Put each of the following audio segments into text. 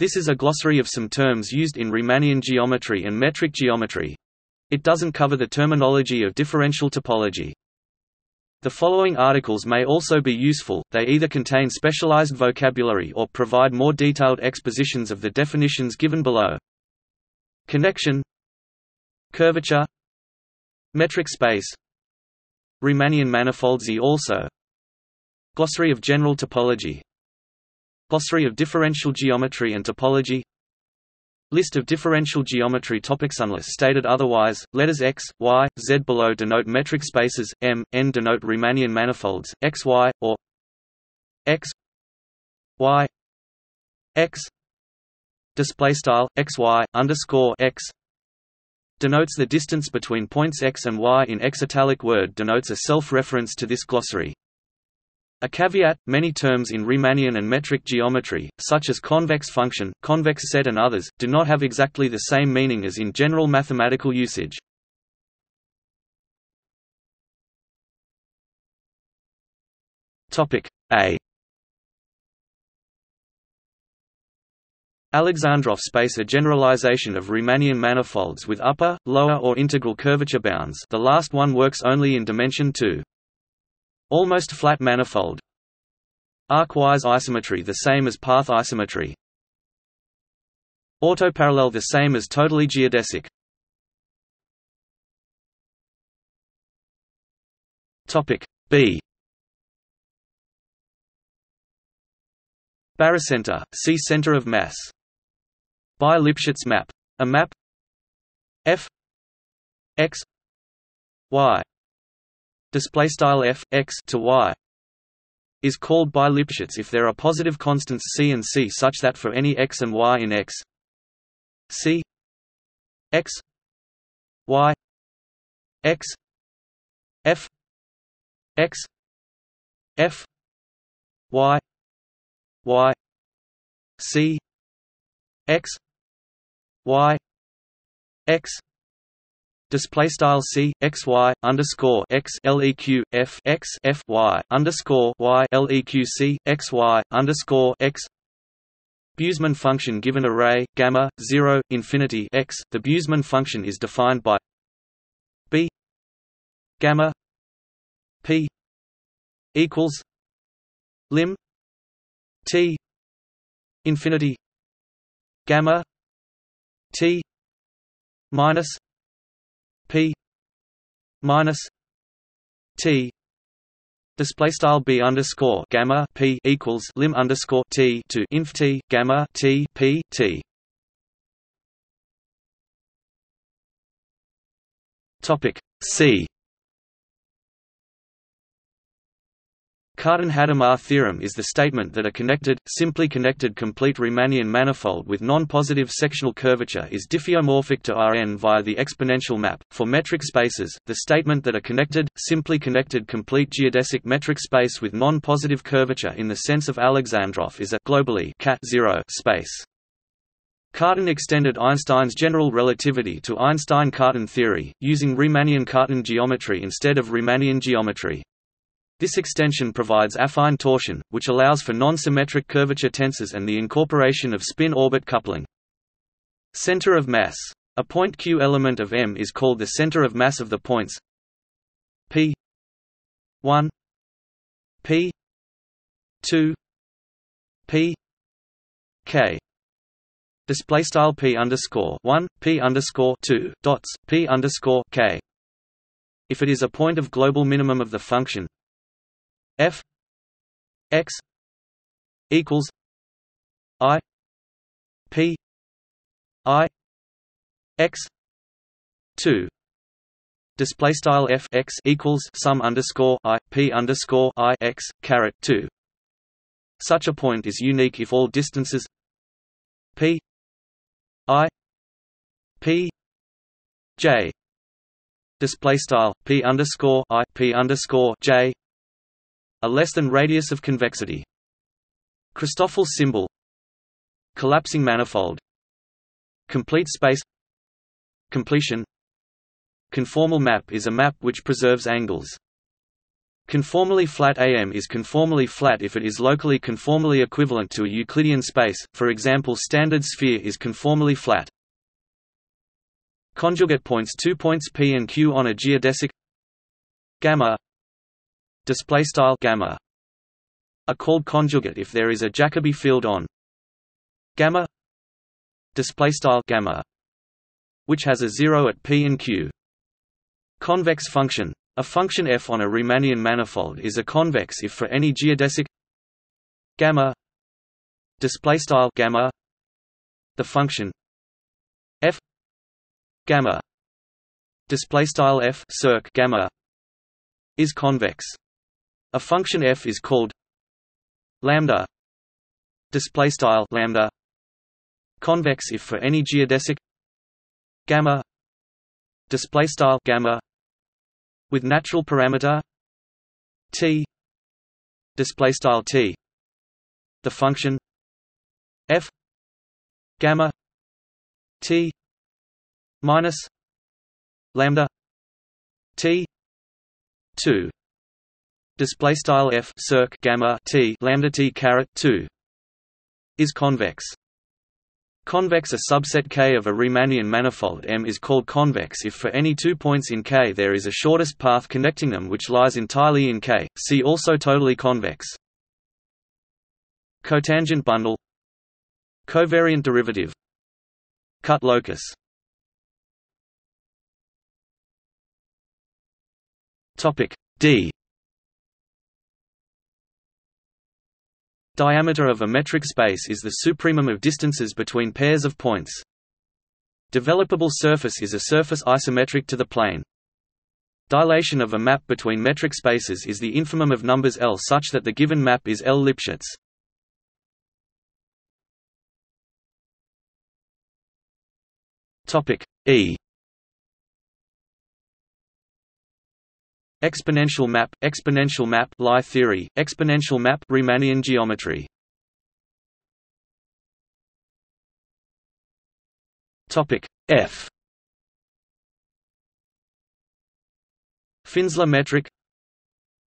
This is a glossary of some terms used in Riemannian geometry and metric geometry. It doesn't cover the terminology of differential topology. The following articles may also be useful, they either contain specialized vocabulary or provide more detailed expositions of the definitions given below. Connection Curvature Metric space Riemannian manifold Z also Glossary of general topology Glossary of differential geometry and topology. List of differential geometry topics Unless stated otherwise, letters x, y, z below denote metric spaces, m, n denote Riemannian manifolds, x, y, or x, y, x. Display style x y underscore x. Denotes the distance between points x and y in x italic word denotes a self-reference to this glossary. A caveat, many terms in Riemannian and metric geometry, such as convex function, convex set and others, do not have exactly the same meaning as in general mathematical usage. A Alexandrov space a generalization of Riemannian manifolds with upper, lower or integral curvature bounds the last one works only in dimension 2. Almost flat manifold. Arc-wise isometry the same as path isometry. Autoparallel the same as totally geodesic. Topic B. Barycenter, see center of mass. Bi-Lipschitz map. A map F x y display style f x to y is called bi-Lipschitz if there are positive constants c and c such that for any x and y in x c x y x f x f y y c x y x display style c x y underscore x leq f x f y underscore y leq c x y underscore x. Busemann function given array gamma 0 infinity x. The Busemann function is defined by b gamma p equals lim t infinity gamma t minus p minus t display style b underscore gamma p equals lim underscore t to inf t gamma t p t. Topic C Cartan-Hadamard theorem is the statement that a connected, simply connected complete Riemannian manifold with non-positive sectional curvature is diffeomorphic to Rn via the exponential map. For metric spaces, the statement that a connected, simply connected complete geodesic metric space with non-positive curvature in the sense of Alexandrov is a globally cat 0 space. Cartan extended Einstein's general relativity to Einstein-Cartan theory, using Riemannian Cartan geometry instead of Riemannian geometry. This extension provides affine torsion, which allows for non-symmetric curvature tensors and the incorporation of spin-orbit coupling. Center of mass. A point Q element of M is called the center of mass of the points. P 1 P 2 P K. Display style P underscore 1 P underscore 2 dots P underscore K. If it is a point of global minimum of the function f x equals i p i x 2 display style f x equals sum underscore i p underscore i x caret 2 such a point is unique if all distances p i p j. Display style p underscore i p underscore j a less than radius of convexity. Christoffel symbol Collapsing manifold Complete space Completion Conformal map is a map which preserves angles. Conformally flat AM is conformally flat if it is locally conformally equivalent to a Euclidean space, for example standard sphere is conformally flat. Conjugate points two points P and Q on a geodesic gamma display style gamma. Are called conjugate if there is a Jacobi field on. Gamma. Display style gamma. Which has a zero at P and Q. Convex function. A function f on a Riemannian manifold is a convex if for any geodesic. Gamma. Display style gamma. The function. F. Gamma. Display style f circ gamma is convex a function f is called lambda. Display style lambda. Convex if for any geodesic. Gamma. Display style gamma. With natural parameter. T. Display style t. The function f gamma t minus lambda t 2 display style f circ gamma t lambda t caret 2 is convex. Convex A subset K of a Riemannian manifold M is called convex if for any two points in K there is a shortest path connecting them which lies entirely in K, see also totally convex. Cotangent bundle. Covariant derivative. Cut locus. D Diameter of a metric space is the supremum of distances between pairs of points. Developable surface is a surface isometric to the plane. Dilation of a map between metric spaces is the infimum of numbers L such that the given map is L Lipschitz. Topic E Exponential map, exponential map Lie theory, exponential map Riemannian geometry. Topic F Finsler metric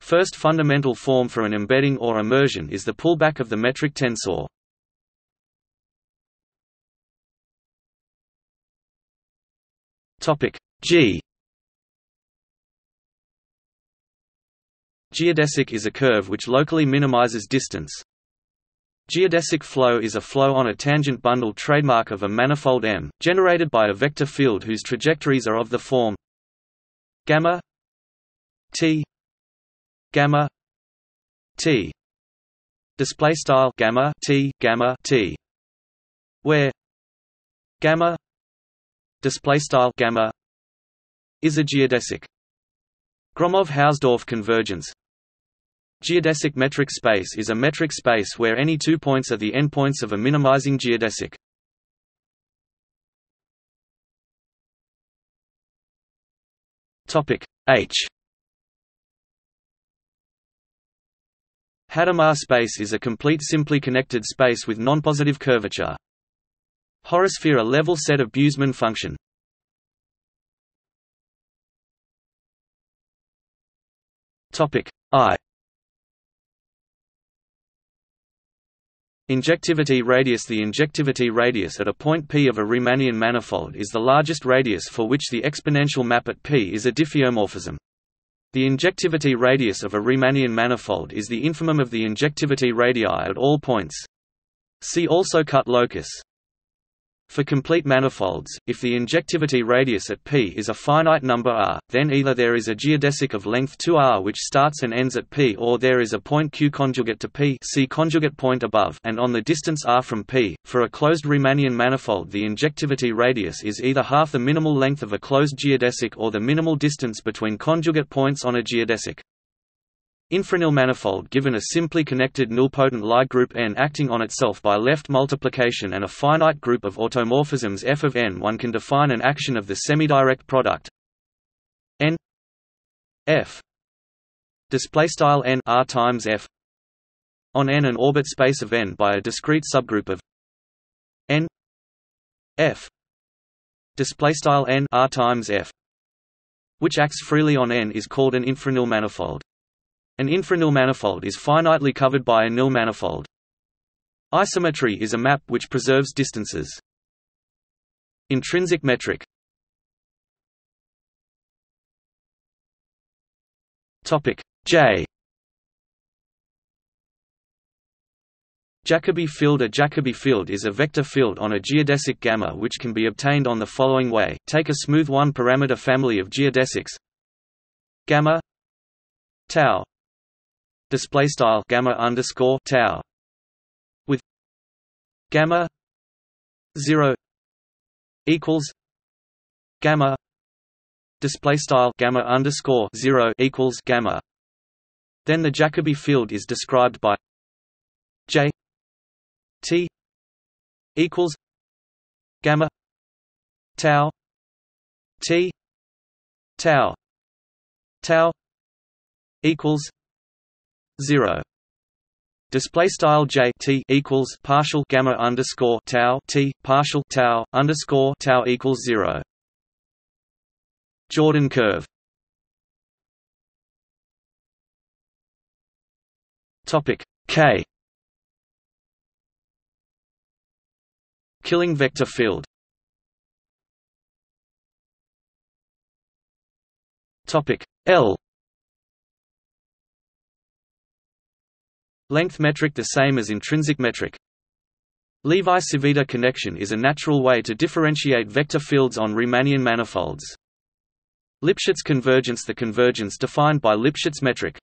First fundamental form for an embedding or immersion is the pullback of the metric tensor. Topic G Geodesic is a curve which locally minimizes distance. Geodesic flow is a flow on a tangent bundle trademark of a manifold M, generated by a vector field whose trajectories are of the form gamma t gamma t display style gamma t gamma t where gamma display style gamma is a geodesic Gromov-Hausdorff convergence Geodesic metric space is a metric space where any two points are the endpoints of a minimizing geodesic. Topic H. Hadamard space is a complete simply connected space with nonpositive curvature. Horosphere a level set of Busemann function. Topic I. Injectivity radius The injectivity radius at a point P of a Riemannian manifold is the largest radius for which the exponential map at P is a diffeomorphism. The injectivity radius of a Riemannian manifold is the infimum of the injectivity radii at all points. See also cut locus. For complete manifolds, if the injectivity radius at P is a finite number r, then either there is a geodesic of length 2r which starts and ends at P or there is a point Q conjugate to P see conjugate point above and on the distance r from P. For a closed Riemannian manifold the injectivity radius is either half the minimal length of a closed geodesic or the minimal distance between conjugate points on a geodesic. Infranil manifold given a simply connected nilpotent Lie group n acting on itself by left multiplication and a finite group of automorphisms f of n one can define an action of the semidirect product n f. Display style n r times f on n an orbit space of n by a discrete subgroup of n f. Display style n r times f which acts freely on n is called an infranil manifold An infranil manifold is finitely covered by a nil manifold. Isometry is a map which preserves distances. Intrinsic metric Topic J Jacobi field A Jacobi field is a vector field on a geodesic gamma which can be obtained on the following way. Take a smooth one-parameter family of geodesics gamma tau display style gamma underscore tau with gamma 0 equals gamma display style gamma underscore 0 equals gamma. Then the Jacobi field is described by J T equals gamma tau T tau tau equals zero. Display style j t equals partial gamma underscore tau t partial tau underscore tau equals zero. Jordan curve. Topic k. Killing vector field. Topic L Length metric the same as intrinsic metric. Levi-Civita connection is a natural way to differentiate vector fields on Riemannian manifolds. Lipschitz convergence The convergence defined by Lipschitz metric.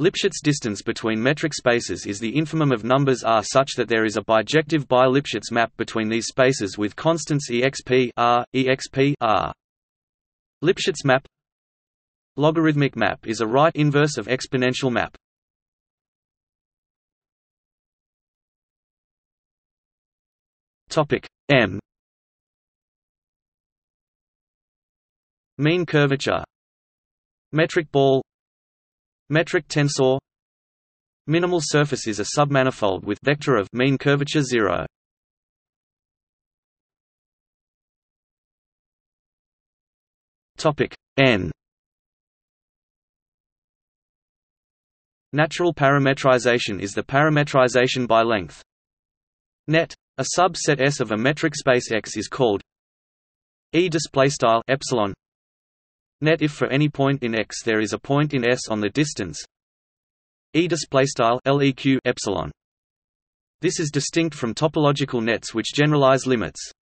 Lipschitz distance between metric spaces is the infimum of numbers R such that there is a bijective bi-Lipschitz map between these spaces with constants exp R, exp R. Lipschitz map Logarithmic map is a right inverse of exponential map. Topic M. Mean curvature. Metric ball. Metric tensor. Minimal surface is a submanifold with vector of mean curvature 0. Topic N. Natural parametrization is the parametrization by length. Net a subset S of a metric space X is called E display style epsilon. Net if for any point in X there is a point in S on the distance. E display style leq epsilon. This is distinct from topological nets which generalize limits.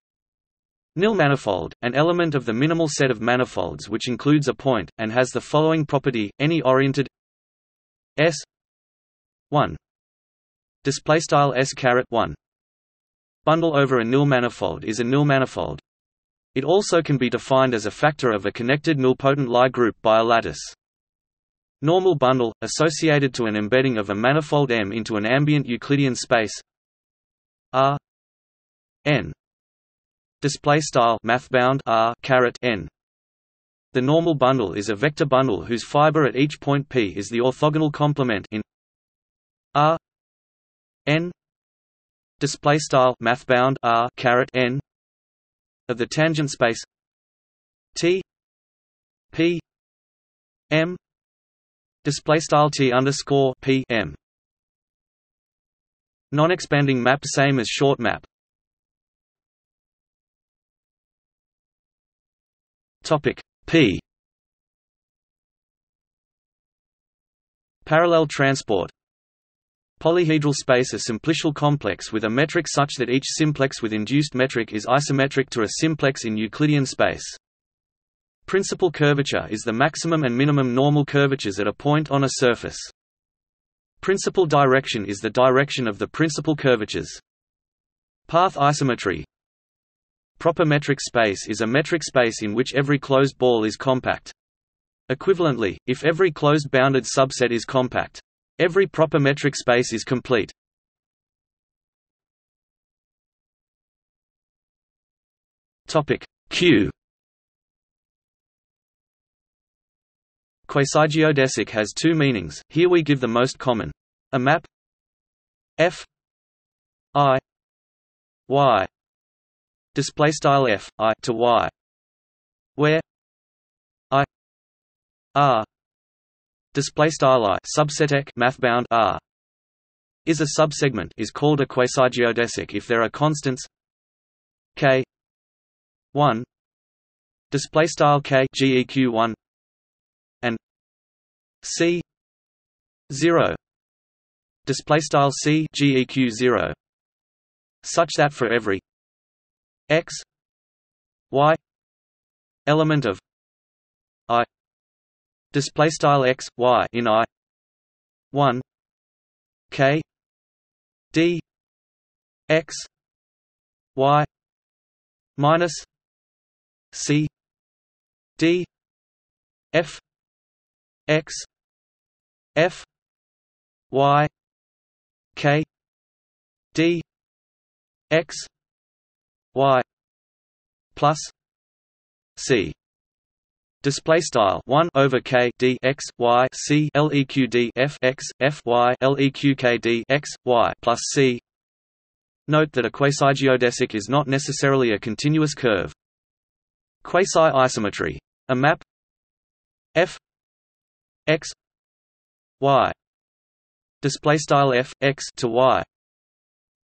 Nil manifold, an element of the minimal set of manifolds which includes a point, and has the following property, any oriented S 1 display style S caret 1 bundle over a nil manifold is a nil manifold. It also can be defined as a factor of a connected nilpotent Lie group by a lattice. Normal bundle, associated to an embedding of a manifold M into an ambient Euclidean space. R N. Display style mathbound R caret N. The normal bundle is a vector bundle whose fiber at each point P is the orthogonal complement in R N display style mathbound R caret N of the tangent space T P M display style T underscore P M. Non-expanding map same as short map. Topic P. Parallel transport Polyhedral space a simplicial complex with a metric such that each simplex with induced metric is isometric to a simplex in Euclidean space. Principal curvature is the maximum and minimum normal curvatures at a point on a surface. Principal direction is the direction of the principal curvatures. Path isometry Proper metric space is a metric space in which every closed ball is compact. Equivalently, if every closed bounded subset is compact, every proper metric space is complete. Topic Q. Quasigeodesic has two meanings, here we give the most common. A map. F. I. Y. Display style f. I to y. Where? I. R display style i subset ek mathbound r. Is a subsegment is called a quasi-geodesic if there are constants k 1 display style k geq 1 and c 0 display style c geq 0 such that for every x y element of display style x y in i. 1 k. D. X. Y. Minus c. D. F. X. F. Y. K. D. X. Y. Plus c display style 1 over k d x y c leq d f x f y leq k d x y plus c. Note that a quasi-geodesic is not necessarily a continuous curve. Quasi-isometry. A map. F. X. Y. Display style f x to y.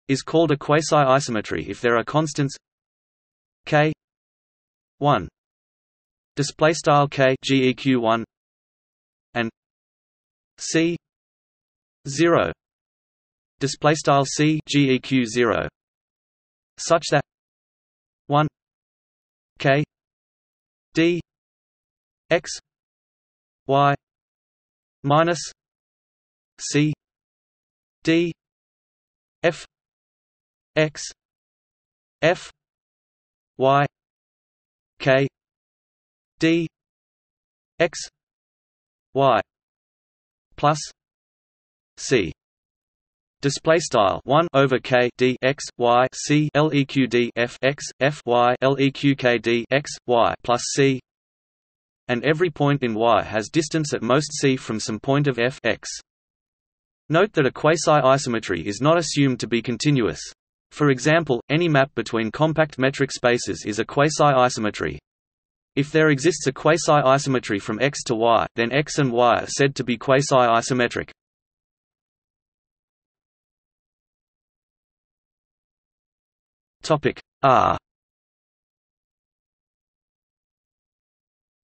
Is called a quasi-isometry if there are constants k 1 display style k geq 1 and c 0 display style c geq 0 such that 1 k d x y minus c d f x f y k d x y plus c Display style one over K D x Y C LEQ D F x F Y LEQ K D x Y plus C and every point in Y has distance at most C from some point of F x. Note that a quasi-isometry is not assumed to be continuous. For example, any map between compact metric spaces is a quasi-isometry. If there exists a quasi-isometry from X to Y, then X and Y are said to be quasi-isometric. Topic R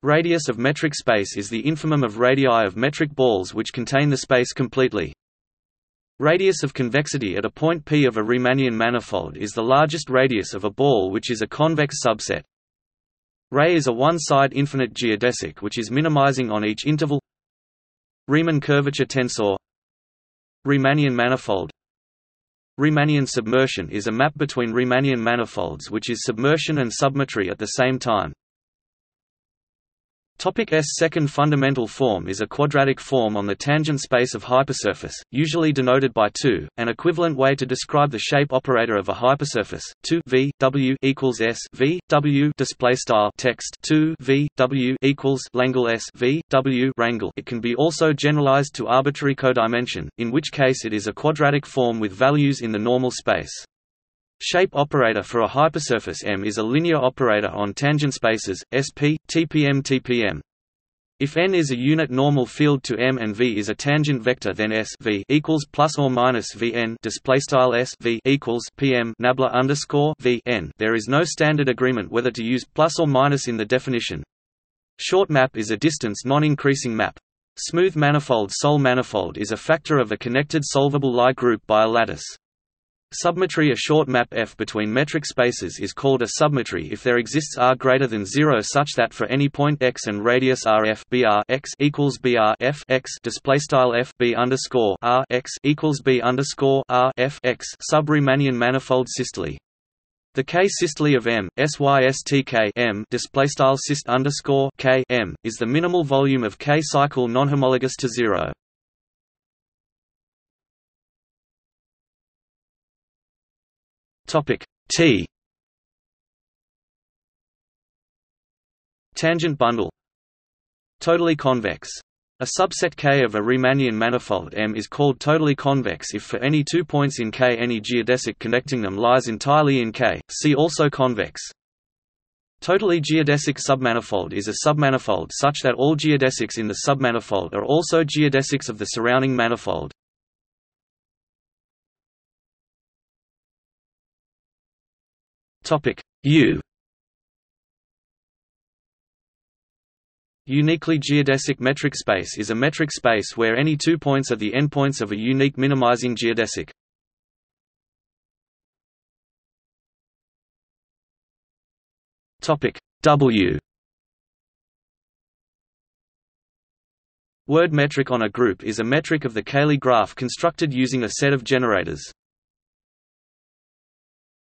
Radius of metric space is the infimum of radii of metric balls which contain the space completely. Radius of convexity at a point P of a Riemannian manifold is the largest radius of a ball which is a convex subset. Ray is a one-side infinite geodesic which is minimizing on each interval. Riemann curvature tensor. Riemannian manifold. Riemannian submersion is a map between Riemannian manifolds which is submersion and submetry at the same time. Topic S second fundamental form is a quadratic form on the tangent space of hypersurface, usually denoted by 2, an equivalent way to describe the shape operator of a hypersurface. 2 v w equals s v w display style text 2 v w equals Langle s v w rangle. It can be also generalized to arbitrary codimension, in which case it is a quadratic form with values in the normal space. Shape operator for a hypersurface M is a linear operator on tangent spaces, SP, TPM TPM. If n is a unit normal field to M and V is a tangent vector then S v equals plus or minus Vn display style S v equals PM nabla underscore V n. There is no standard agreement whether to use plus or minus in the definition. Short map is a distance non-increasing map. Smooth manifold sol manifold is a factor of a connected solvable Lie group by a lattice. Submetry A short map F between metric spaces is called a submetry if there exists r greater than 0 such that for any point x and radius rf br x equals br f x display style f b underscore r x equals b underscore r f x sub-Riemannian manifold systole. The K-systole of M, SYSTK M display style syst underscore K M is the minimal volume of K cycle nonhomologous to zero. Topic T Tangent bundle Totally convex. A subset K of a Riemannian manifold M is called totally convex if for any two points in K any geodesic connecting them lies entirely in K. See also convex. Totally geodesic submanifold is a submanifold such that all geodesics in the submanifold are also geodesics of the surrounding manifold. Topic U Uniquely geodesic metric space is a metric space where any two points are the endpoints of a unique minimizing geodesic. Topic W Word metric on a group is a metric of the Cayley graph constructed using a set of generators.